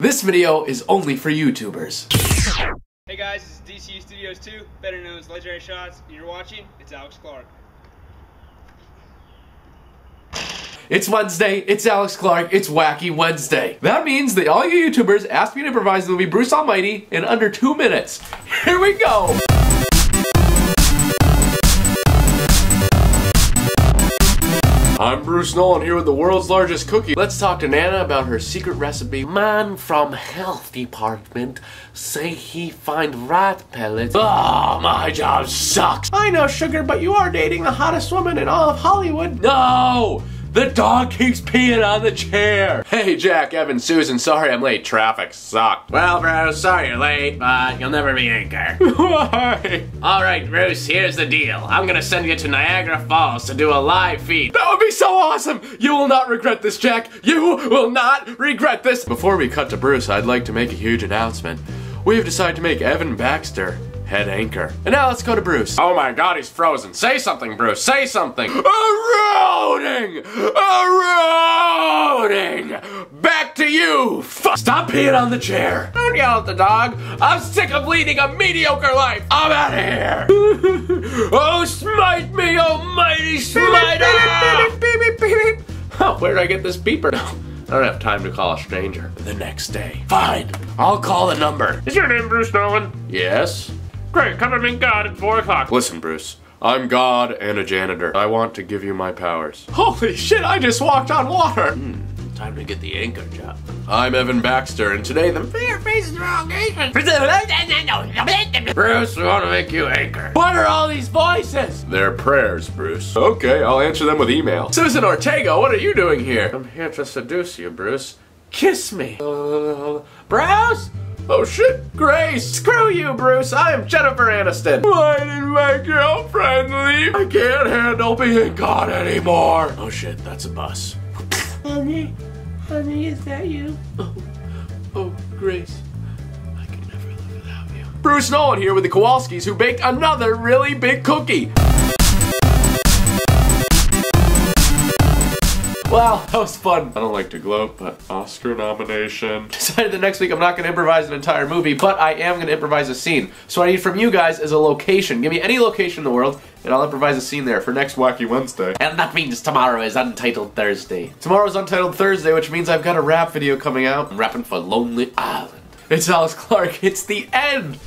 This video is only for YouTubers. Hey guys, this is DCU Studios 2, better known as Legendary Shots, and you're watching, it's Alex Clark. It's Wednesday, it's Alex Clark, it's Wacky Wednesday. That means that all you YouTubers asked me to improvise the movie Bruce Almighty in under two minutes. Here we go! I'm Bruce Nolan here with the world's largest cookie. Let's talk to Nana about her secret recipe. Man from health department say he find rat pellets. Oh, my job sucks. I know, sugar, but you are dating the hottest woman in all of Hollywood. No! The dog keeps peeing on the chair. Hey, Jack, Evan, Susan, sorry I'm late. Traffic sucked. Well, Bruce, sorry you're late, but you'll never be anchor. Why? Alright, Bruce, here's the deal. I'm gonna send you to Niagara Falls to do a live feed. That would be so awesome! You will not regret this, Jack. You will not regret this. Before we cut to Bruce, I'd like to make a huge announcement. We have decided to make Evan Baxter head anchor. And now let's go to Bruce. Oh my god, he's frozen. Say something, Bruce. Say something. Eroding! Eroding! Back to you! F Stop peeing on the chair! Don't yell at the dog. I'm sick of leading a mediocre life. I'm out of here! oh, smite me, almighty smiter! Oh, where did I get this beeper? I don't have time to call a stranger. The next day. Fine, I'll call the number. Is your name Bruce Nolan? Yes? Great, come and meet God at 4 o'clock. Listen, Bruce. I'm God and a janitor. I want to give you my powers. Holy shit, I just walked on water! Hmm, time to get the anchor job. I'm Evan Baxter, and today the Your face is wrong, Bruce, we want to make you anchor. What are all these voices? They're prayers, Bruce. Okay, I'll answer them with email. Susan Ortega, what are you doing here? I'm here to seduce you, Bruce. Kiss me. Uh, Bruce? Oh shit, Grace! Screw you, Bruce! I am Jennifer Aniston! Why did my girlfriend leave? I can't handle being God anymore! Oh shit, that's a bus. Honey, honey, is that you? Oh, oh, Grace. I never live without you. Bruce Nolan here with the Kowalskis who baked another really big cookie. Well, that was fun. I don't like to gloat, but Oscar nomination. Decided that next week I'm not going to improvise an entire movie, but I am going to improvise a scene. So what I need from you guys is a location. Give me any location in the world, and I'll improvise a scene there for next Wacky Wednesday. And that means tomorrow is Untitled Thursday. Tomorrow's Untitled Thursday, which means I've got a rap video coming out. I'm rapping for Lonely Island. It's Alex Clark. It's the end.